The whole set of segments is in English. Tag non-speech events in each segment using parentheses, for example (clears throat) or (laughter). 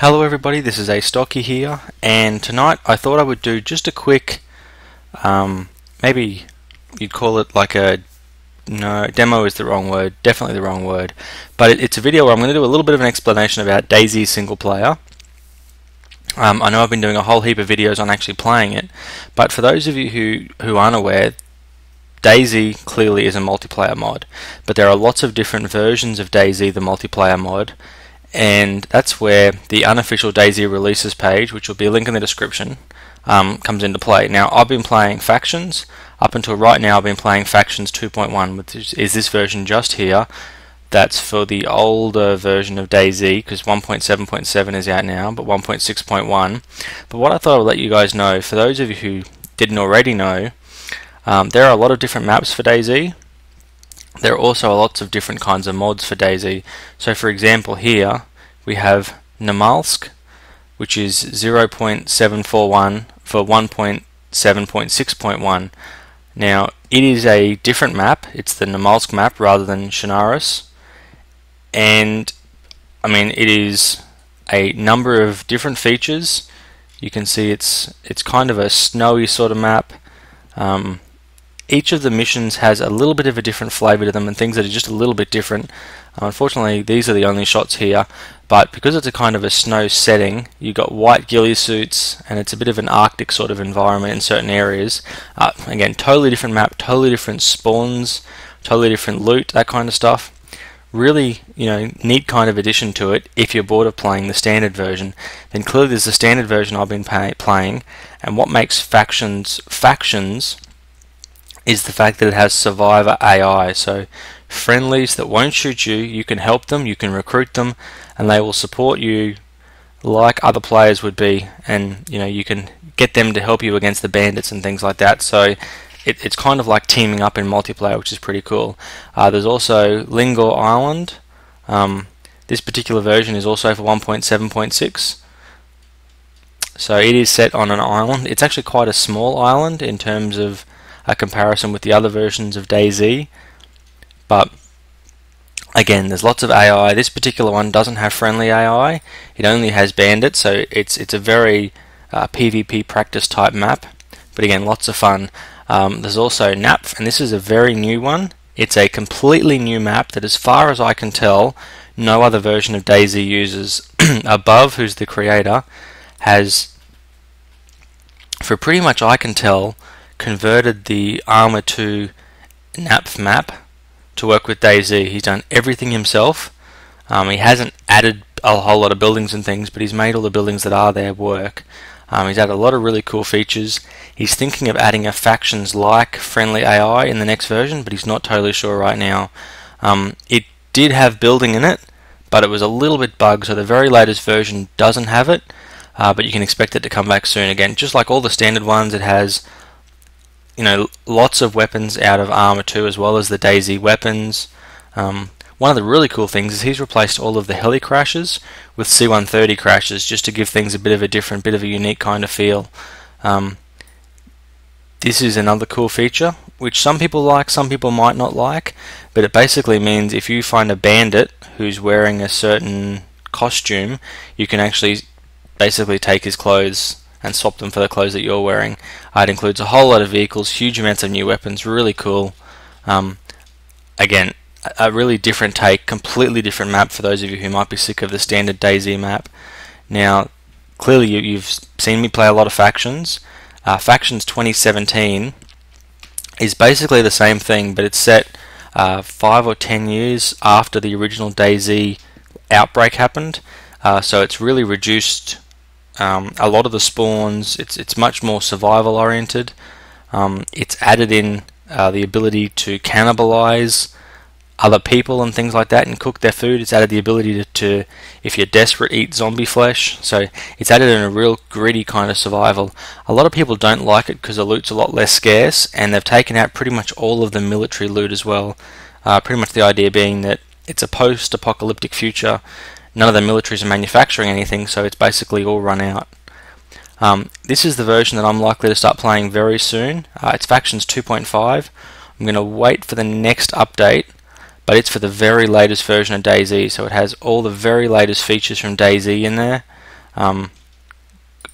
Hello everybody, this is Astocky here, and tonight I thought I would do just a quick, um, maybe you'd call it like a, no, demo is the wrong word, definitely the wrong word, but it, it's a video where I'm going to do a little bit of an explanation about Daizy single player. Um, I know I've been doing a whole heap of videos on actually playing it, but for those of you who, who aren't aware, DayZ clearly is a multiplayer mod, but there are lots of different versions of DayZ, the multiplayer mod, and that's where the unofficial DayZ releases page, which will be a link in the description, um, comes into play. Now, I've been playing Factions. Up until right now, I've been playing Factions 2.1, which is this version just here. That's for the older version of DayZ, because 1.7.7 is out now, but 1.6.1. But what I thought I would let you guys know, for those of you who didn't already know, um, there are a lot of different maps for DayZ. There are also lots of different kinds of mods for DayZ. So for example here we have Namalsk which is 0.741 for 1.7.6.1. Now it is a different map, it's the Namalsk map rather than Chernarus, and I mean it is a number of different features. You can see it's it's kind of a snowy sort of map. Um, each of the missions has a little bit of a different flavour to them and things that are just a little bit different. Uh, unfortunately, these are the only shots here, but because it's a kind of a snow setting, you've got white ghillie suits and it's a bit of an arctic sort of environment in certain areas. Uh, again, totally different map, totally different spawns, totally different loot, that kind of stuff. Really, you know, neat kind of addition to it if you're bored of playing the standard version. Then clearly there's the standard version I've been playing, and what makes factions factions is the fact that it has survivor AI. So friendlies that won't shoot you, you can help them, you can recruit them, and they will support you like other players would be, and you know you can get them to help you against the bandits and things like that. So it, it's kind of like teaming up in multiplayer, which is pretty cool. Uh, there's also Lingor Island. Um, this particular version is also for 1.7.6. So it is set on an island. It's actually quite a small island in terms of a comparison with the other versions of DayZ. But again, there's lots of AI. This particular one doesn't have friendly AI. It only has bandits, so it's it's a very uh, PvP practice type map. But again, lots of fun. Um, there's also Napf, and this is a very new one. It's a completely new map that, as far as I can tell, no other version of DayZ uses. (clears throat) Above, who's the creator, has, for pretty much I can tell, converted the Arma 2 Napf map to work with DayZ. He's done everything himself. Um, he hasn't added a whole lot of buildings and things, but he's made all the buildings that are there work. Um, he's added a lot of really cool features. He's thinking of adding a factions like friendly AI in the next version, but he's not totally sure right now. Um, it did have building in it, but it was a little bit bugged, so the very latest version doesn't have it. Uh, but you can expect it to come back soon again. Just like all the standard ones, it has you know, lots of weapons out of Arma 2 as well as the DayZ weapons. Um, one of the really cool things is he's replaced all of the heli crashes with C-130 crashes just to give things a bit of a different, bit of a unique kind of feel. Um, this is another cool feature which some people like, some people might not like, but it basically means if you find a bandit who's wearing a certain costume, you can actually basically take his clothes and swap them for the clothes that you're wearing. Uh, it includes a whole lot of vehicles, huge amounts of new weapons, really cool. Um, again, a really different take, completely different map for those of you who might be sick of the standard DayZ map. Now, clearly you, have seen me play a lot of factions. Uh, factions 2017 is basically the same thing, but it's set uh, five or ten years after the original DayZ outbreak happened. Uh, so it's really reduced um, a lot of the spawns, it's it's much more survival oriented. Um, it's added in uh, the ability to cannibalize other people and things like that and cook their food. It's added the ability to, to, if you're desperate, eat zombie flesh. So it's added in a real gritty kind of survival. A lot of people don't like it because the loot's a lot less scarce and they've taken out pretty much all of the military loot as well. Uh, pretty much the idea being that it's a post-apocalyptic future none of the militaries are manufacturing anything, so it's basically all run out. Um, this is the version that I'm likely to start playing very soon. Uh, it's Factions 2.5. I'm going to wait for the next update, but it's for the very latest version of DayZ, so it has all the very latest features from DayZ in there. um,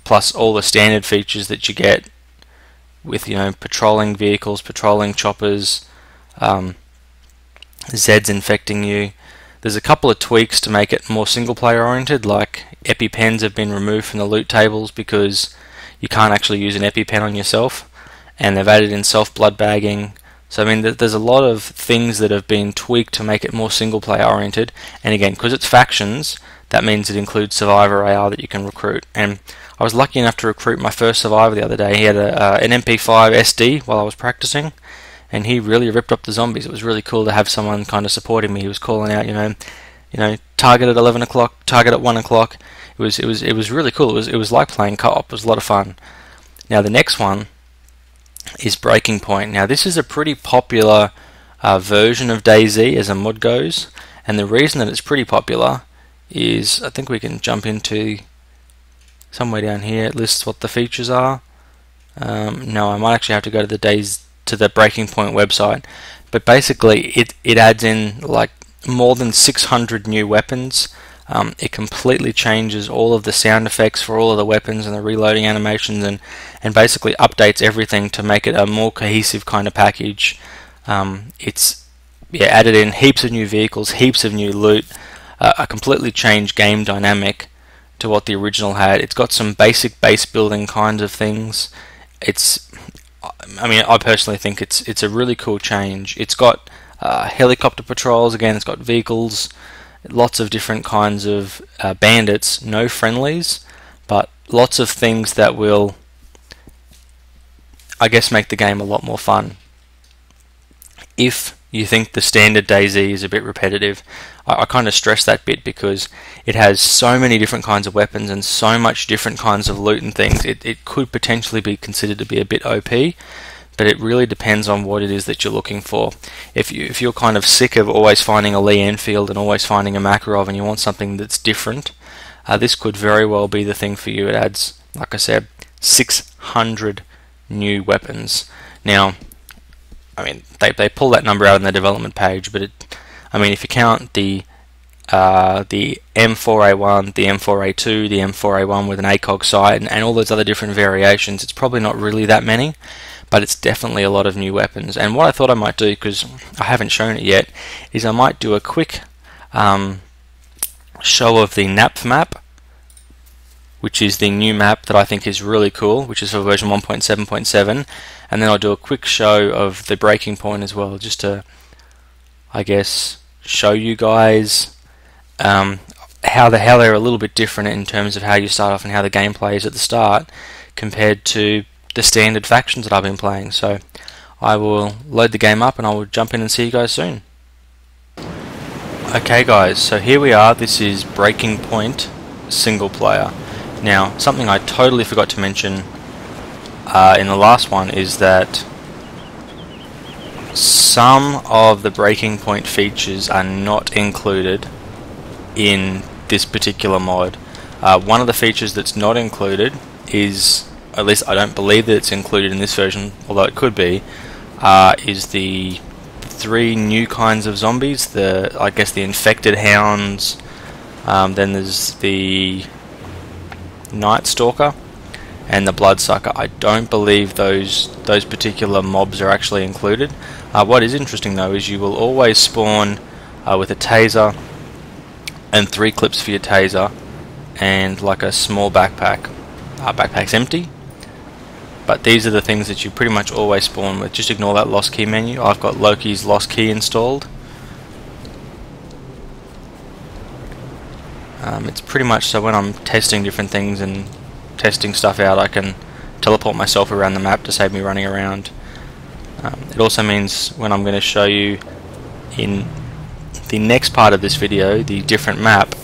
plus all the standard features that you get with you know patrolling vehicles, patrolling choppers, um, Zeds infecting you. There's a couple of tweaks to make it more single player oriented, like EpiPens have been removed from the loot tables because you can't actually use an EpiPen on yourself, and they've added in self blood bagging. So I mean, there's a lot of things that have been tweaked to make it more single player oriented, and again, because it's factions, that means it includes Survivor AR that you can recruit. And I was lucky enough to recruit my first Survivor the other day. He had a, uh, an MP5 SD while I was practicing, and he really ripped up the zombies. It was really cool to have someone kind of supporting me. He was calling out, you know, you know, target at 11 o'clock, target at 1 o'clock. It was it was it was really cool. It was it was like playing co-op. It was a lot of fun. Now the next one is Breaking Point. Now this is a pretty popular uh, version of DayZ as a mod goes, and the reason that it's pretty popular is I think we can jump into somewhere down here. It lists what the features are. Um, no, I might actually have to go to the days to the Breaking Point website, but basically it it adds in like more than 600 new weapons. Um, it completely changes all of the sound effects for all of the weapons and the reloading animations, and and basically updates everything to make it a more cohesive kind of package. Um, it's yeah added in heaps of new vehicles, heaps of new loot, uh, a completely changed game dynamic to what the original had. It's got some basic base building kinds of things. It's, I mean, I personally think it's it's a really cool change. It's got uh, helicopter patrols again. It's got vehicles, lots of different kinds of uh, bandits. No friendlies, but lots of things that will, I guess, make the game a lot more fun. If you think the standard DayZ is a bit repetitive, I, I kind of stress that bit because it has so many different kinds of weapons and so much different kinds of loot and things. It, it could potentially be considered to be a bit OP, but it really depends on what it is that you're looking for. If you if you're kind of sick of always finding a Lee Enfield and always finding a Makarov and you want something that's different, uh, this could very well be the thing for you. It adds, like I said, 600 new weapons. Now, I mean, they, they pull that number out on the development page, but it, I mean, if you count the uh, the M4A1, the M4A2, the M4A1 with an ACOG sight, and, and all those other different variations, it's probably not really that many, but it's definitely a lot of new weapons. And what I thought I might do, because I haven't shown it yet, is I might do a quick um, show of the Napf map, which is the new map that I think is really cool, which is for version 1.7.7, and then I'll do a quick show of the breaking point as well, just to, I guess, show you guys um, how the how they're a little bit different in terms of how you start off and how the gameplay is at the start compared to the standard factions that I've been playing. So I will load the game up and I will jump in and see you guys soon. Okay guys, so here we are. This is Breaking Point single player. Now, something I totally forgot to mention uh, in the last one is that some of the breaking point features are not included in this particular mod. Uh, one of the features that's not included is, at least I don't believe that it's included in this version, although it could be, uh, is the three new kinds of zombies. The I guess the infected hounds. Um, then there's the night stalker and the bloodsucker. I don't believe those those particular mobs are actually included. Uh, what is interesting though is you will always spawn uh, with a taser and three clips for your taser and like a small backpack. Uh, backpack's empty, but these are the things that you pretty much always spawn with. Just ignore that lost key menu. I've got Loki's lost key installed. Um, it's pretty much so when I'm testing different things and testing stuff out I can teleport myself around the map to save me running around. Um, it also means when I'm going to show you in the next part of this video, the different map,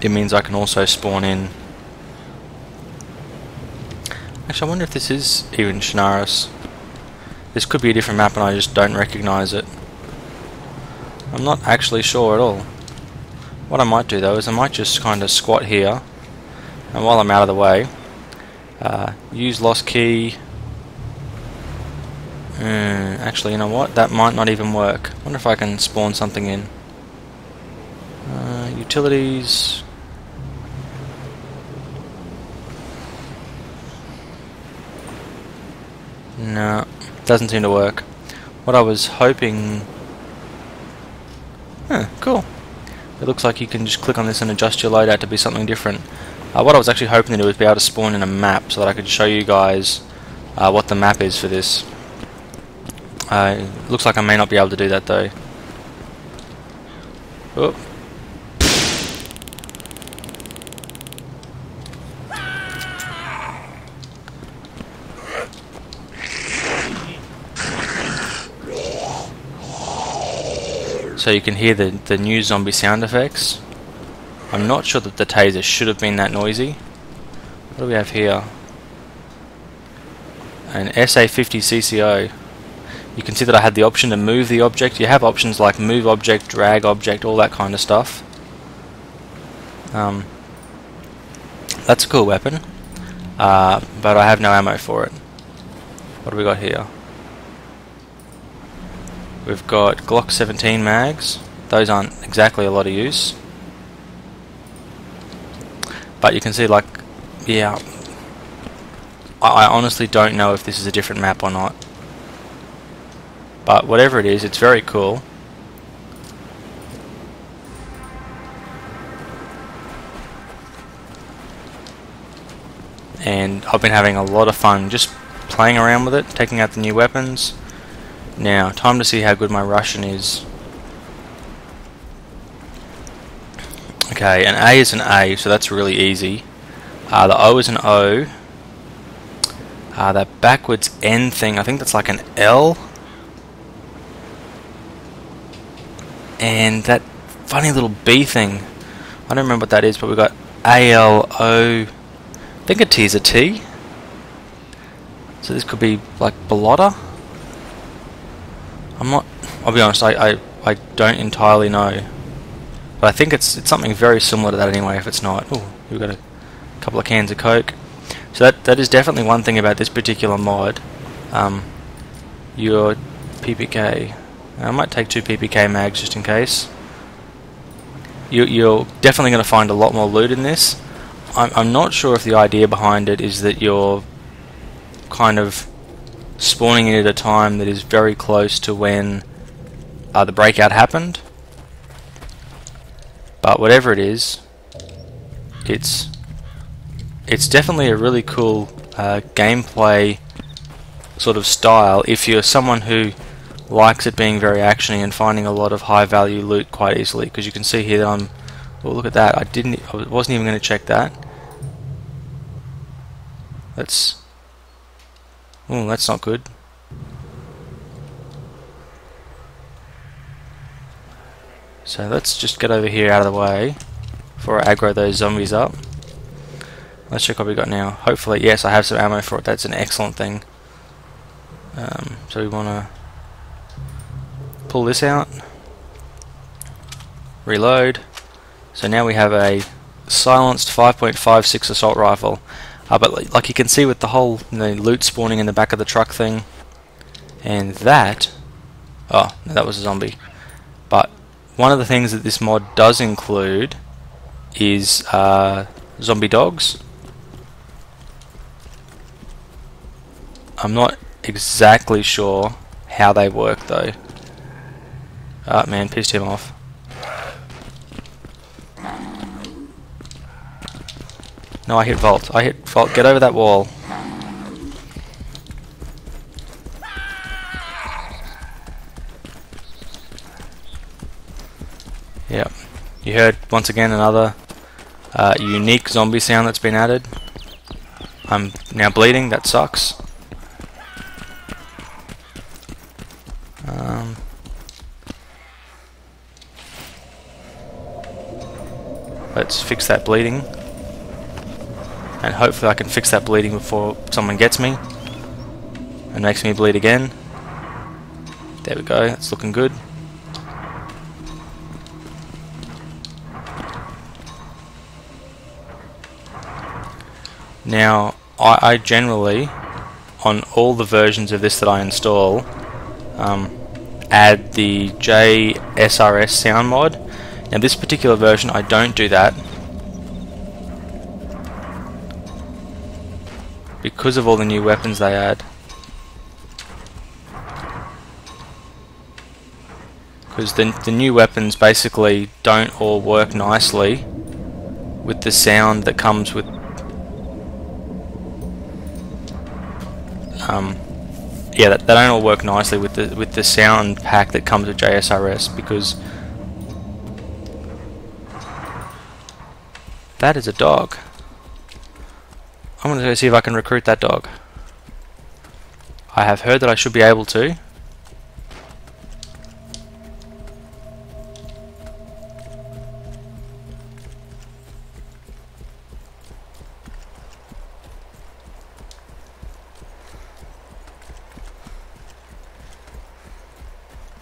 it means I can also spawn in. Actually, I wonder if this is even Chernarus. This could be a different map and I just don't recognize it. I'm not actually sure at all. What I might do though is I might just kind of squat here and while I'm out of the way, uh, use lost key. Uh, actually, you know what? That might not even work. wonder if I can spawn something in. Uh, utilities. No, doesn't seem to work. What I was hoping... Huh, cool. It looks like you can just click on this and adjust your loadout to be something different. Uh, what I was actually hoping to do was be able to spawn in a map so that I could show you guys uh, what the map is for this. Uh, looks like I may not be able to do that though. So you can hear the, the new zombie sound effects. I'm not sure that the taser should have been that noisy. What do we have here? An SA-50 CCO. You can see that I had the option to move the object. You have options like move object, drag object, all that kind of stuff. Um, that's a cool weapon, uh, but I have no ammo for it. What do we got here? We've got Glock 17 mags. Those aren't exactly a lot of use. But you can see like, yeah, I honestly don't know if this is a different map or not. But whatever it is, it's very cool. And I've been having a lot of fun just playing around with it, taking out the new weapons. Now, time to see how good my Russian is. Okay, an A is an A, so that's really easy. Uh, the O is an O. Uh, that backwards N thing, I think that's like an L. And that funny little B thing, I don't remember what that is, but we've got A, L, O. I think a T is a T. So this could be like Balota. I'm not, I'll be honest, I, I, I don't entirely know. But I think it's it's something very similar to that anyway, if it's not. Oh, we've got a couple of cans of Coke. So that that is definitely one thing about this particular mod. Um, your PPK. I might take two PPK mags just in case. You, you're definitely going to find a lot more loot in this. I'm, I'm not sure if the idea behind it is that you're kind of spawning in at a time that is very close to when uh, the breakout happened. But whatever it is, it's it's definitely a really cool uh, gameplay sort of style. If you're someone who likes it being very actiony and finding a lot of high value loot quite easily because you can see here that I'm well look at that. I didn't I wasn't even going to check that. That's oh that's not good So let's just get over here out of the way before I aggro those zombies up. Let's check what we got now. Hopefully, yes, I have some ammo for it. That's an excellent thing. Um, so we want to pull this out, reload. So now we have a silenced 5.56 assault rifle. Uh, but like you can see with the whole you know, loot spawning in the back of the truck thing, and that, oh, no, that was a zombie. But one of the things that this mod does include is uh, zombie dogs. I'm not exactly sure how they work though. Ah oh, man, pissed him off. No, I hit vault. I hit vault. Get over that wall. Yep. You heard once again another uh, unique zombie sound that's been added. I'm now bleeding, that sucks. Um, let's fix that bleeding. And hopefully I can fix that bleeding before someone gets me. And makes me bleed again. There we go, it's looking good. Now, I, I generally, on all the versions of this that I install, um, add the JSRS sound mod. Now this particular version I don't do that because of all the new weapons they add. Because the, the new weapons basically don't all work nicely with the sound that comes with um, yeah that, that don't all work nicely with the with the sound pack that comes with JSRS because that is a dog. I'm gonna go see if I can recruit that dog. I have heard that I should be able to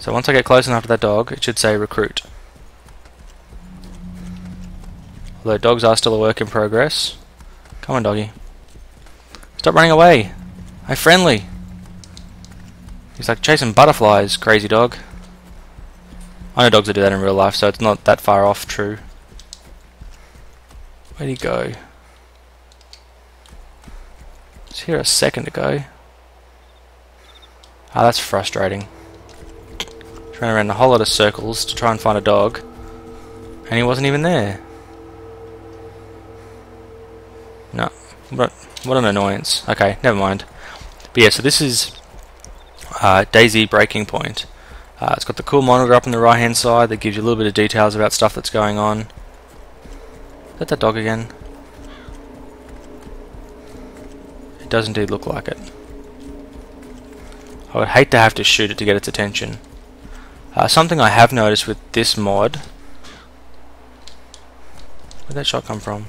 So once I get close enough to that dog, it should say recruit. Although dogs are still a work in progress. Come on, doggy. Stop running away! I'm friendly! He's like chasing butterflies, crazy dog. I know dogs that do that in real life, so it's not that far off true. Where'd he go? It's here a second ago. Ah, oh, that's frustrating. Ran around a whole lot of circles to try and find a dog. And he wasn't even there. No. What, what an annoyance. Okay, never mind. But yeah, so this is uh, DayZ Breaking Point. Uh, it's got the cool monitor up on the right hand side that gives you a little bit of details about stuff that's going on. Is that that dog again? It does indeed look like it. I would hate to have to shoot it to get its attention. Uh, something I have noticed with this mod... Where'd that shot come from?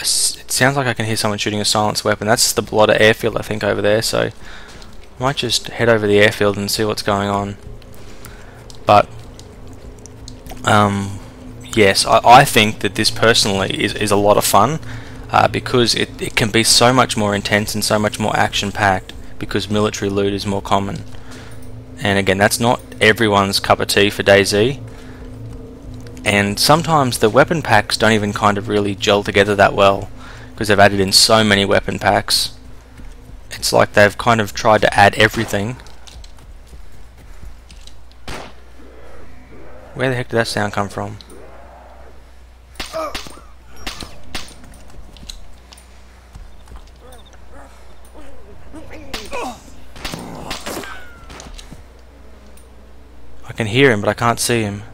It sounds like I can hear someone shooting a silenced weapon. That's the Balota airfield, I think, over there, so... I might just head over the airfield and see what's going on. But... Um... Yes, I, I think that this personally is, is a lot of fun uh, because it, it can be so much more intense and so much more action packed because military loot is more common. And again, that's not everyone's cup of tea for DayZ. And sometimes the weapon packs don't even kind of really gel together that well because they've added in so many weapon packs. It's like they've kind of tried to add everything. Where the heck did that sound come from? Can hear him, but I can't see him.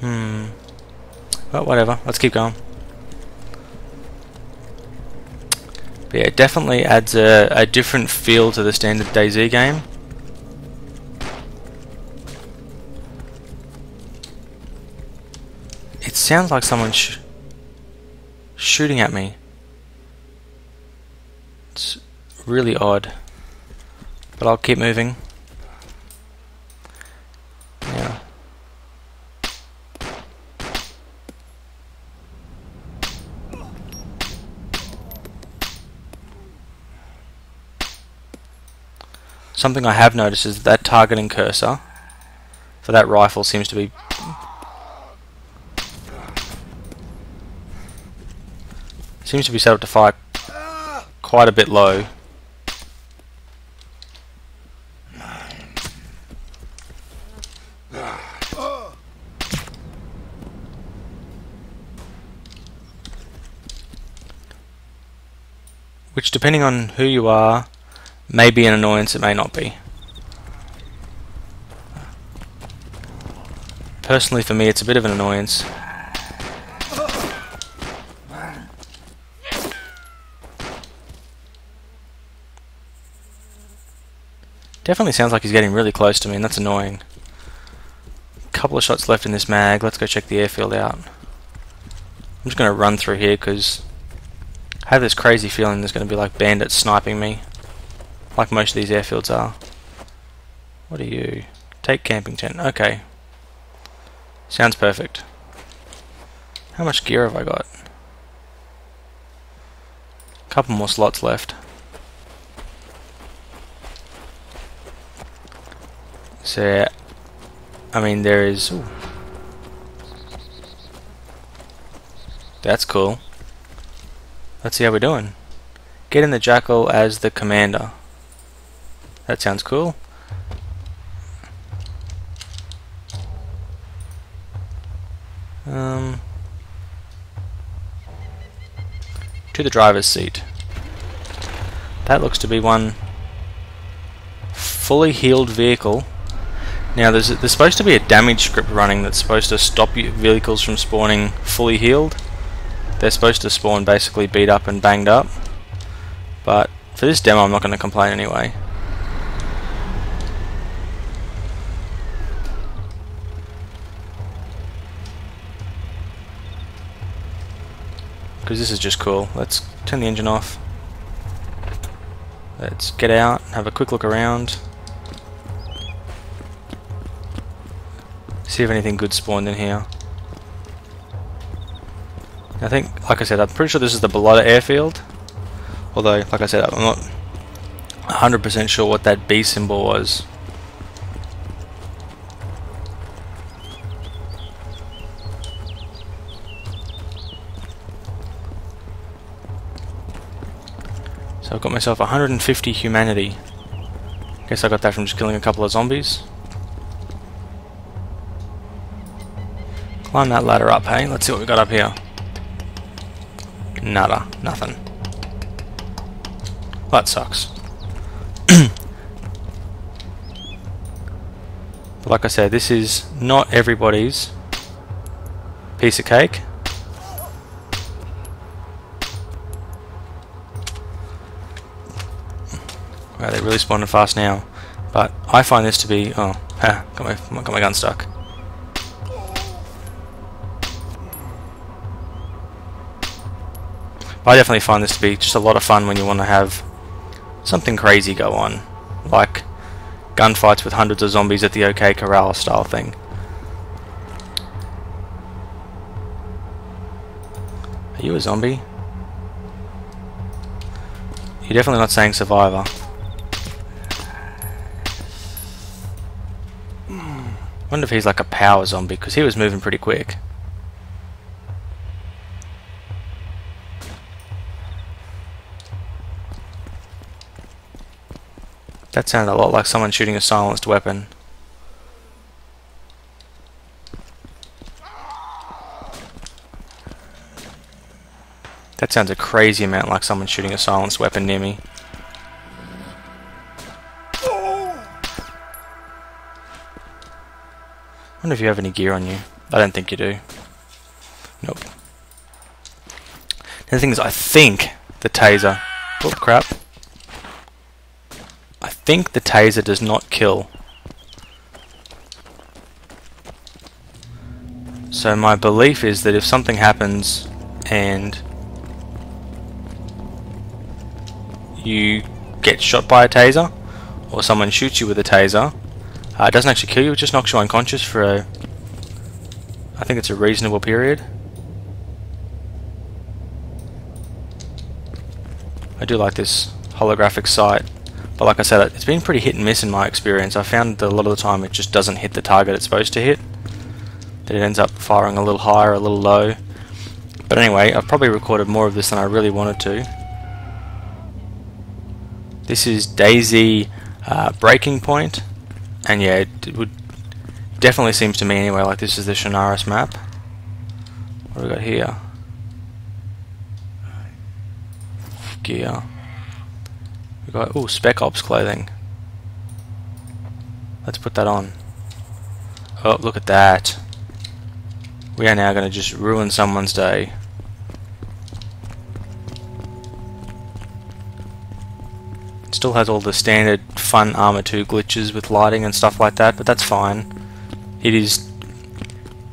Hmm. Well, whatever. Let's keep going. But yeah, it definitely adds a, a different feel to the standard DayZ game. It sounds like someone sh shooting at me. It's really odd. But I'll keep moving. Yeah. Something I have noticed is that targeting cursor for that rifle seems to be seems to be set up to fire quite a bit low. Which depending on who you are may be an annoyance, it may not be. Personally for me it's a bit of an annoyance. Definitely sounds like he's getting really close to me, and that's annoying. Couple of shots left in this mag. Let's go check the airfield out. I'm just going to run through here because I have this crazy feeling there's going to be like bandits sniping me, like most of these airfields are. What are you? Take camping tent. Okay. Sounds perfect. How much gear have I got? Couple more slots left. So, I mean, there is. Ooh. That's cool. Let's see how we're doing. Get in the Jackal as the commander. That sounds cool. Um, to the driver's seat. That looks to be one fully healed vehicle. Now there's, there's supposed to be a damage script running that's supposed to stop vehicles from spawning fully healed. They're supposed to spawn basically beat up and banged up. But for this demo I'm not going to complain anyway. Because this is just cool. Let's turn the engine off. Let's get out, have a quick look around. See if anything good spawned in here. I think, like I said, I'm pretty sure this is the Balota airfield. Although, like I said, I'm not 100% sure what that B symbol was. So I've got myself 150 humanity. Guess I got that from just killing a couple of zombies. Climb that ladder up, hey? Let's see what we got up here. Nada. Nothing. That sucks. (clears throat) like I said, this is not everybody's piece of cake. Wow, they're really spawning fast now. But I find this to be... Oh, ha, (laughs) got my, got my gun stuck. I definitely find this to be just a lot of fun when you want to have something crazy go on. Like gunfights with hundreds of zombies at the OK Corral style thing. Are you a zombie? You're definitely not saying survivor. Hmm. wonder if he's like a power zombie, because he was moving pretty quick. That sounded a lot like someone shooting a silenced weapon. That sounds a crazy amount like someone shooting a silenced weapon near me. I wonder if you have any gear on you. I don't think you do. Nope. The thing is, I think the taser... Oh, crap. Think the taser does not kill. So my belief is that if something happens and you get shot by a taser or someone shoots you with a taser uh, it doesn't actually kill you, it just knocks you unconscious for a... I think it's a reasonable period. I do like this holographic sight. But like I said, it's been pretty hit and miss in my experience. I found that a lot of the time it just doesn't hit the target it's supposed to hit. That it ends up firing a little higher, a little low. But anyway, I've probably recorded more of this than I really wanted to. This is DayZ uh, Breaking point. And yeah, it, it, would definitely seems to me anyway like this is the Chernarus map. What do we got here? Gear. We got oh Spec Ops clothing. Let's put that on. Oh, look at that. We are now going to just ruin someone's day. still has all the standard fun Arma 2 glitches with lighting and stuff like that, but that's fine. It is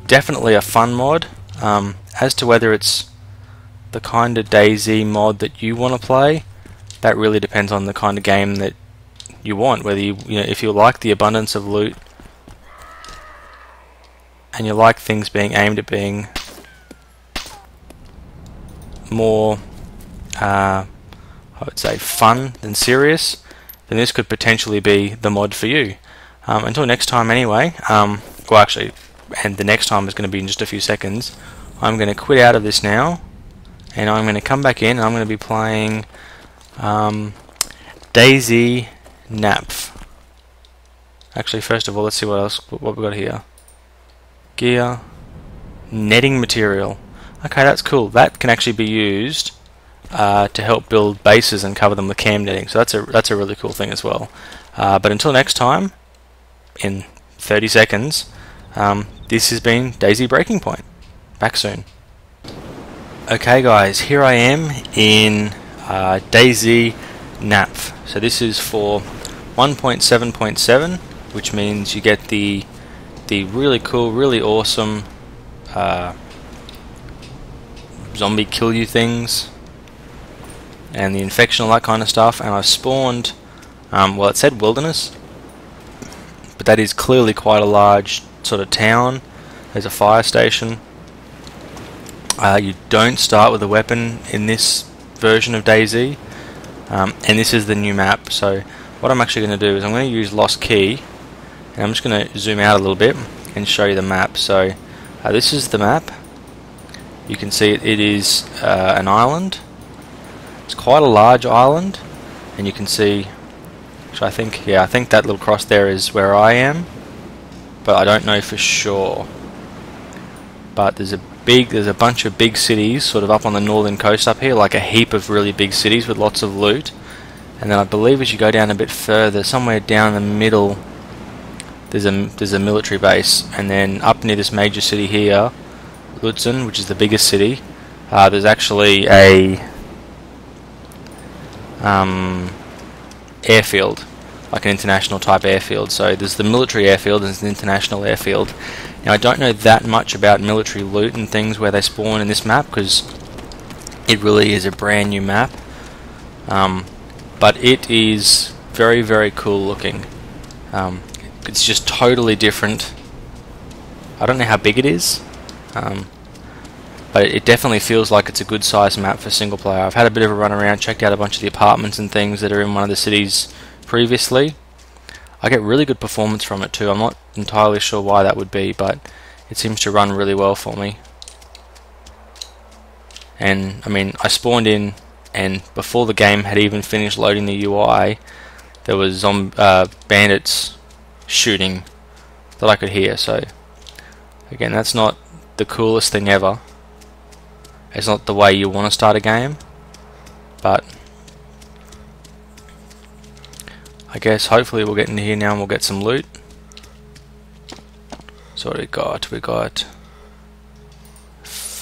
definitely a fun mod. Um, as to whether it's the kind of DayZ mod that you want to play, that really depends on the kind of game that you want. Whether you, you know, if you like the abundance of loot and you like things being aimed at being more uh, I would say fun than serious, then this could potentially be the mod for you. Um, until next time anyway, um, well actually, and the next time is going to be in just a few seconds, I'm going to quit out of this now and I'm going to come back in and I'm going to be playing um, DayZ Napf. Actually, first of all, let's see what else what we got here. Gear, netting material. Okay, that's cool. That can actually be used uh, to help build bases and cover them with cam netting. So that's a that's a really cool thing as well. Uh, but until next time, in 30 seconds, um, this has been DayZ Breaking Point. Back soon. Okay, guys, here I am in uh, DayZ Napf. So this is for 1.7.7, which means you get the the really cool, really awesome uh, zombie kill you things and the infection, all that kind of stuff. And I've spawned, um, well, it said wilderness, but that is clearly quite a large sort of town. There's a fire station. Uh, you don't start with a weapon in this version of DayZ, um, and this is the new map. So what I'm actually going to do is I'm going to use Lost Key, and I'm just going to zoom out a little bit and show you the map. So uh, this is the map. You can see it, it is uh, an island. It's quite a large island, and you can see. So I think, yeah, I think that little cross there is where I am, but I don't know for sure. But there's a big, there's a bunch of big cities sort of up on the northern coast up here, like a heap of really big cities with lots of loot. And then I believe as you go down a bit further, somewhere down the middle, there's a there's a military base, and then up near this major city here, Lützen, which is the biggest city, uh, there's actually a um, airfield, like an international type airfield. So there's the military airfield and there's an international airfield. Now I don't know that much about military loot and things where they spawn in this map because it really is a brand new map. Um, but it is very very cool looking. Um, it's just totally different. I don't know how big it is. Um, but it definitely feels like it's a good sized map for single player. I've had a bit of a run around, checked out a bunch of the apartments and things that are in one of the cities previously. I get really good performance from it too. I'm not entirely sure why that would be, but it seems to run really well for me. And I mean, I spawned in, and before the game had even finished loading the UI, there was uh, bandits shooting that I could hear. So again, that's not the coolest thing ever. It's not the way you want to start a game, but I guess hopefully we'll get into here now and we'll get some loot. So what we got? We got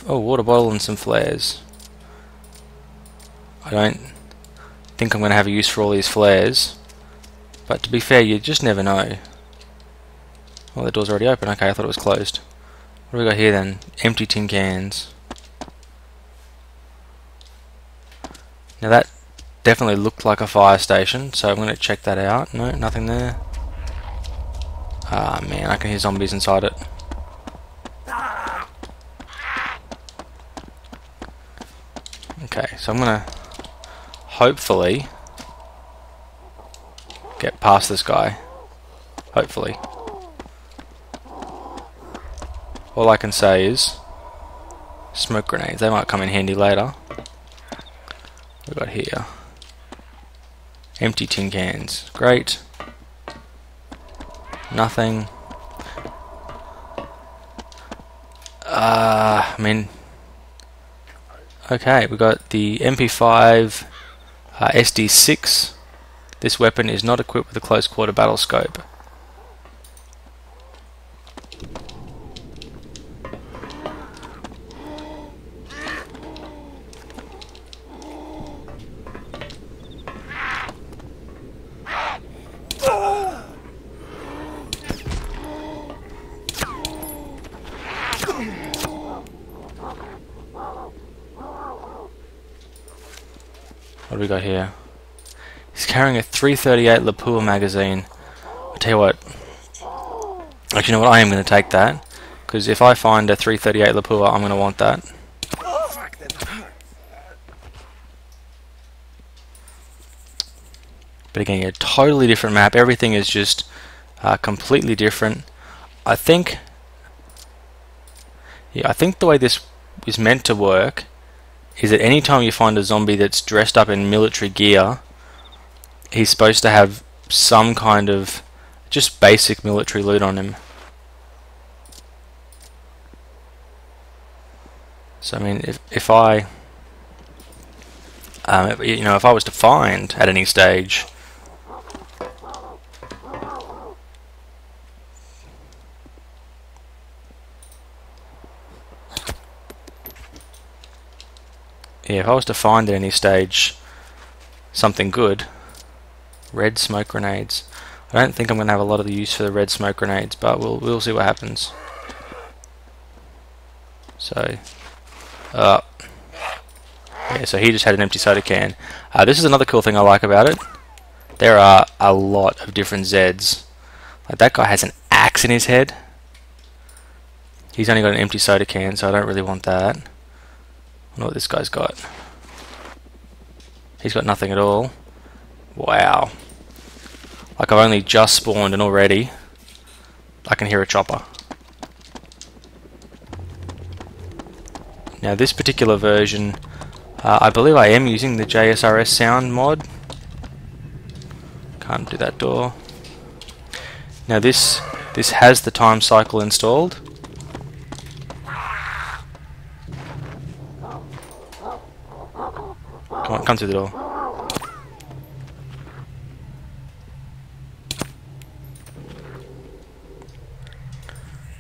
oh water bottle and some flares. I don't think I'm going to have a use for all these flares, but to be fair, you just never know. Well, the door's already open. Okay, I thought it was closed. What do we got here then? Empty tin cans. Now that definitely looked like a fire station, so I'm going to check that out. No, nothing there. Ah man, I can hear zombies inside it. Okay, so I'm going to hopefully get past this guy. Hopefully. All I can say is smoke grenades. They might come in handy later we got here? Empty tin cans. Great. Nothing. Uh, I mean, okay, we got the MP5 uh, SD6. This weapon is not equipped with a close quarter battle scope. What do we got here? He's carrying a 338 Lapua magazine. I tell you what. Actually, you know what? I am going to take that. Because if I find a 338 Lapua, I'm going to want that. But again, a totally different map. Everything is just uh, completely different. I think, yeah, I think the way this is meant to work is that anytime you find a zombie that's dressed up in military gear, he's supposed to have some kind of just basic military loot on him. So I mean, if if I, um, you know, if I was to find at any stage. Yeah, if I was to find at any stage something good, red smoke grenades. I don't think I'm going to have a lot of the use for the red smoke grenades, but we'll we'll see what happens. So, uh, yeah, so he just had an empty soda can. Uh, this is another cool thing I like about it. There are a lot of different Zeds. Like that guy has an axe in his head. He's only got an empty soda can, so I don't really want that. I don't know what this guy's got. He's got nothing at all. Wow. Like I've only just spawned and already I can hear a chopper. Now this particular version, uh, I believe I am using the JSRS sound mod. Can't do that door. Now this this has the time cycle installed. Come on, come through the door.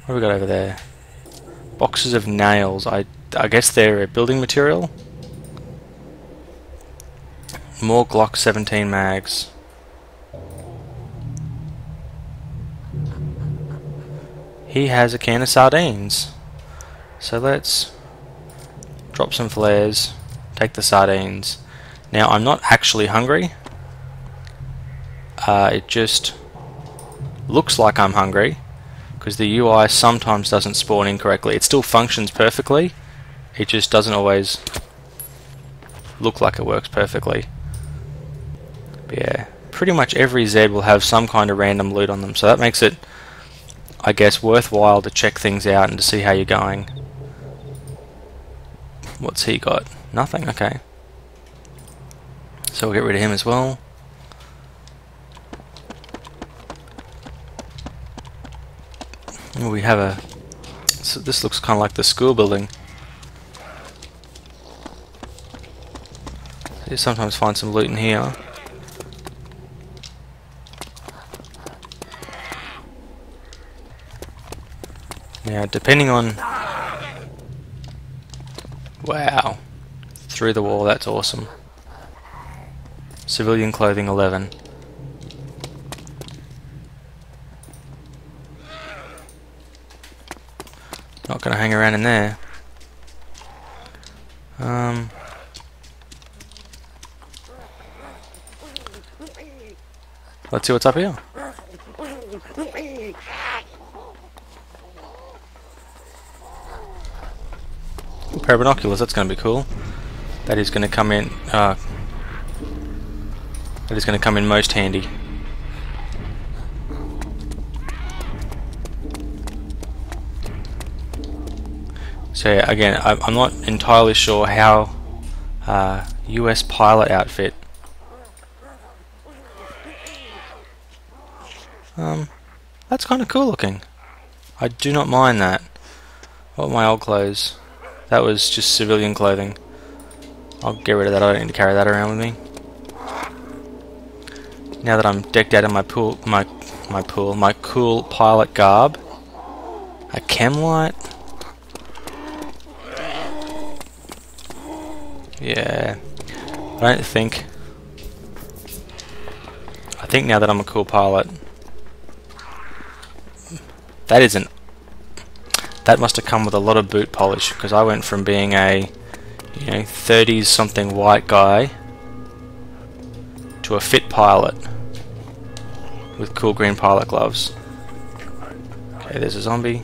What have we got over there? Boxes of nails. I I guess they're a building material. More Glock 17 mags. He has a can of sardines. So let's drop some flares, take the sardines. Now I'm not actually hungry. Uh, it just looks like I'm hungry because the UI sometimes doesn't spawn incorrectly. It still functions perfectly, it just doesn't always look like it works perfectly. But yeah, pretty much every Z will have some kind of random loot on them, so that makes it, I guess, worthwhile to check things out and to see how you're going. What's he got? Nothing? Okay. So we'll get rid of him as well. We have a... So this looks kind of like the school building. You sometimes find some loot in here. Now, depending on... Wow. Through the wall, that's awesome. Civilian clothing 11. Not going to hang around in there. Um... Let's see what's up here. Ooh, pair of binoculars, that's going to be cool. That is going to come in, uh, that is going to come in most handy. So again, I'm not entirely sure how uh, US pilot outfit Um, that's kind of cool looking. I do not mind that. What my old clothes? That was just civilian clothing. I'll get rid of that. I don't need to carry that around with me. Now that I'm decked out in my pool, my my pool, my cool pilot garb, a chem light. Yeah, I don't think. I think now that I'm a cool pilot, that isn't... That must have come with a lot of boot polish, because I went from being a, you know, 30s something white guy to a fit pilot with cool green pilot gloves. Okay, there's a zombie.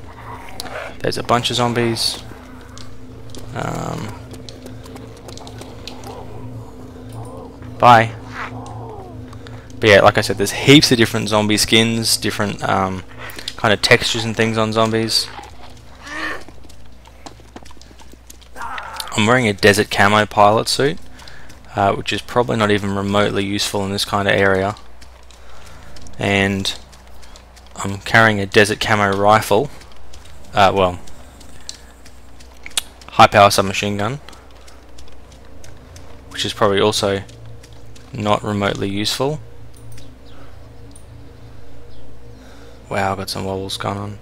There's a bunch of zombies. Um, bye. But yeah, like I said, there's heaps of different zombie skins, different um, kind of textures and things on zombies. I'm wearing a desert camo pilot suit, uh, which is probably not even remotely useful in this kind of area. And I'm carrying a desert camo rifle, uh, well, high power submachine gun, which is probably also not remotely useful. Wow, got some wobbles going on.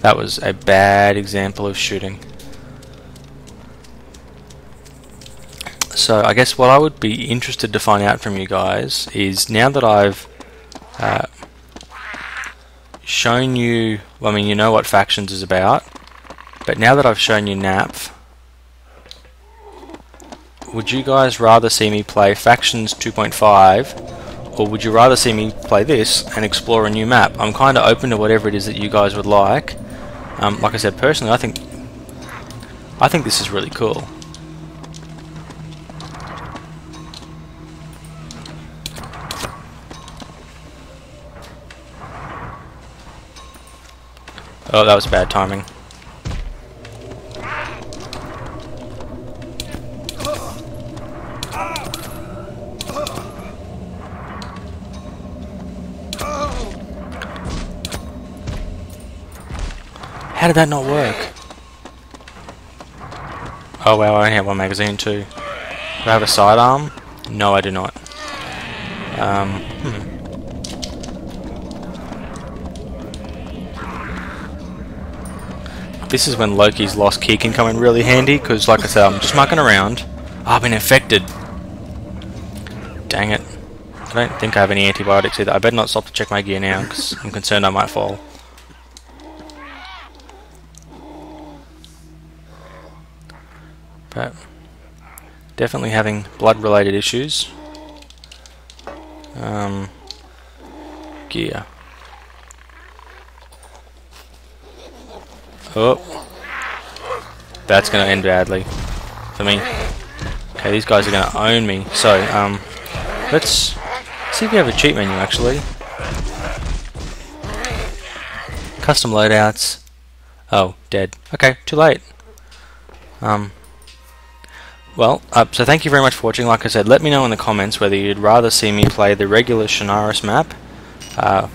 That was a bad example of shooting. So I guess what I would be interested to find out from you guys is now that I've uh, shown you, I mean you know what Factions is about, but now that I've shown you NAPF, would you guys rather see me play Factions 2.5 or would you rather see me play this and explore a new map? I'm kind of open to whatever it is that you guys would like. Um, like I said, personally, I think I think this is really cool. Oh, that was bad timing. How did that not work? Oh wow, I only have one magazine too. Do I have a sidearm? No, I do not. Um, hmm. This is when Loki's lost key can come in really handy, because like I said, I'm just mucking around. Oh, I've been infected. Dang it. I don't think I have any antibiotics either. I better not stop to check my gear now, because I'm concerned I might fall. But definitely having blood-related issues. Um, gear. Oh. That's going to end badly for me. Okay, these guys are going to own me. So, um, let's see if we have a cheat menu, actually. Custom loadouts. Oh, dead. Okay, too late. Um, well, uh, so thank you very much for watching. Like I said, let me know in the comments whether you'd rather see me play the regular Chernarus map uh,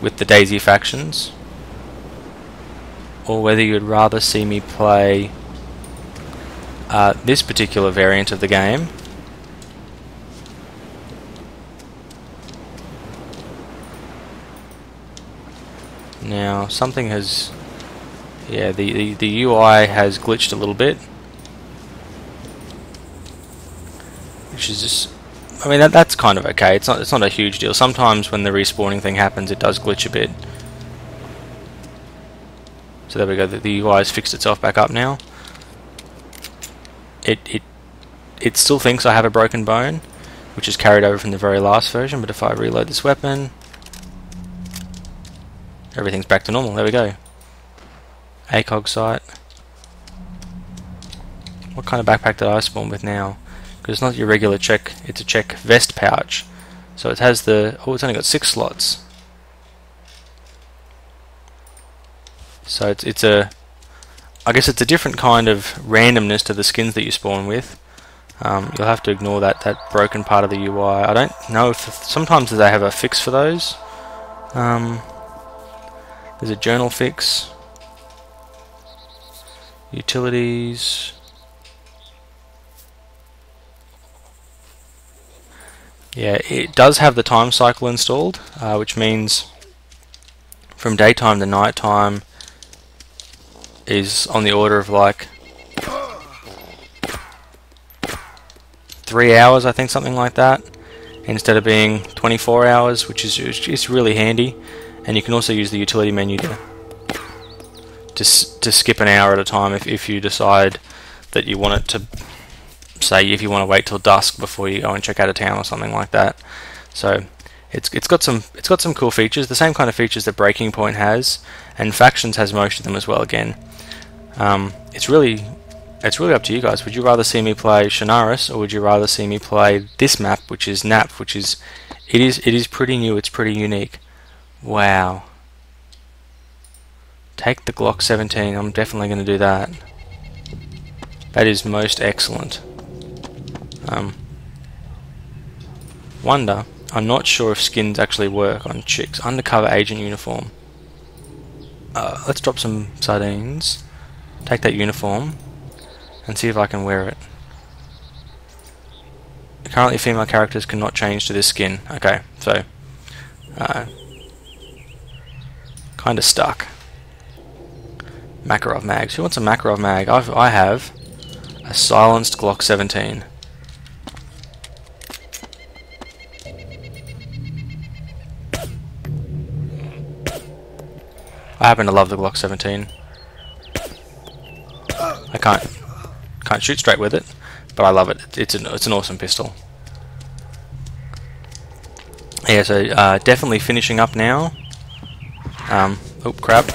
with the Daizy factions, or whether you'd rather see me play uh, this particular variant of the game. Now, something has... Yeah, the, the, the UI has glitched a little bit. which is just I mean that that's kind of okay. It's not it's not a huge deal. Sometimes when the respawning thing happens, it does glitch a bit. So there we go. The, the UI has fixed itself back up now. It it it still thinks I have a broken bone, which is carried over from the very last version. But if I reload this weapon, everything's back to normal. There we go. ACOG sight. What kind of backpack did I spawn with now? because it's not your regular Czech, it's a Czech vest pouch. So it has the, oh it's only got six slots. So it's, it's a, I guess it's a different kind of randomness to the skins that you spawn with. Um, you'll have to ignore that, that broken part of the UI. I don't know if, sometimes they have a fix for those. Um, there's a journal fix. Utilities. Yeah, it does have the time cycle installed, uh, which means from daytime to nighttime is on the order of like three hours, I think, something like that, instead of being 24 hours, which is it's really handy. And you can also use the utility menu to to, to skip an hour at a time if, if you decide that you want it to say if you want to wait till dusk before you go and check out a town or something like that. So it's it's got some it's got some cool features, the same kind of features that Breaking Point has, and Factions has most of them as well. Again, um, it's really it's really up to you guys. Would you rather see me play Chernarus or would you rather see me play this map, which is NAPF, which is it is it is pretty new. It's pretty unique. Wow. Take the Glock 17. I'm definitely going to do that. That is most excellent. Um, wonder. I'm not sure if skins actually work on chicks. Undercover agent uniform. Uh, let's drop some sardines. Take that uniform and see if I can wear it. Currently female characters cannot change to this skin. Okay, so uh, kind of stuck. Makarov mags. Who wants a Makarov mag? I've, I have a silenced Glock 17. I happen to love the Glock 17. I can't can't shoot straight with it, but I love it. It's an it's an awesome pistol. Yeah, so uh, definitely finishing up now. Um, oh crap!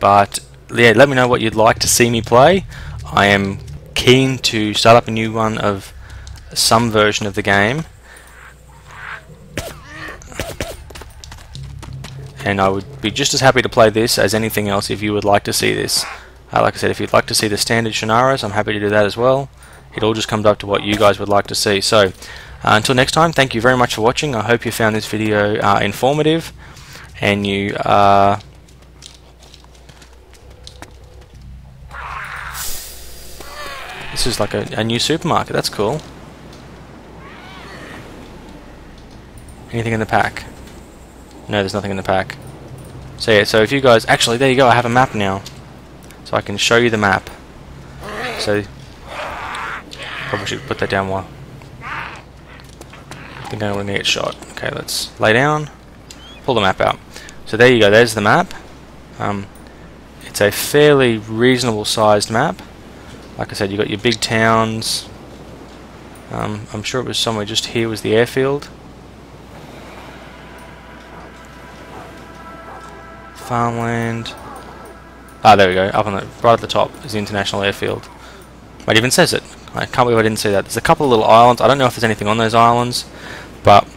But yeah, let me know what you'd like to see me play. I am keen to start up a new one of some version of the game. And I would be just as happy to play this as anything else if you would like to see this. Uh, like I said, if you'd like to see the standard Chernarus, I'm happy to do that as well. It all just comes up to what you guys would like to see. So, uh, until next time, thank you very much for watching. I hope you found this video uh, informative and you uh, This is like a, a new supermarket, that's cool. Anything in the pack? No, there's nothing in the pack. So yeah, so if you guys... Actually, there you go, I have a map now. So I can show you the map. So... Probably should put that down while... I think I'm going to get shot. Okay, let's lay down. Pull the map out. So there you go, there's the map. Um, it's a fairly reasonable sized map like I said, you've got your big towns. Um, I'm sure it was somewhere just here was the airfield. Farmland. Ah, there we go. Up on the right at the top is the international airfield. It even says it. I can't believe I didn't see that. There's a couple of little islands. I don't know if there's anything on those islands, but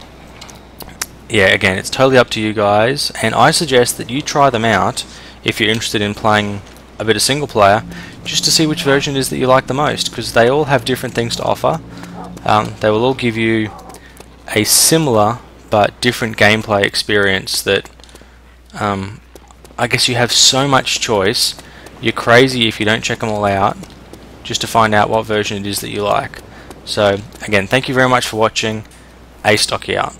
yeah, again, it's totally up to you guys. And I suggest that you try them out if you're interested in playing a bit of single player just to see which version it is that you like the most because they all have different things to offer. Um, they will all give you a similar but different gameplay experience that um, I guess you have so much choice you're crazy if you don't check them all out just to find out what version it is that you like. So again, thank you very much for watching. Astocky out.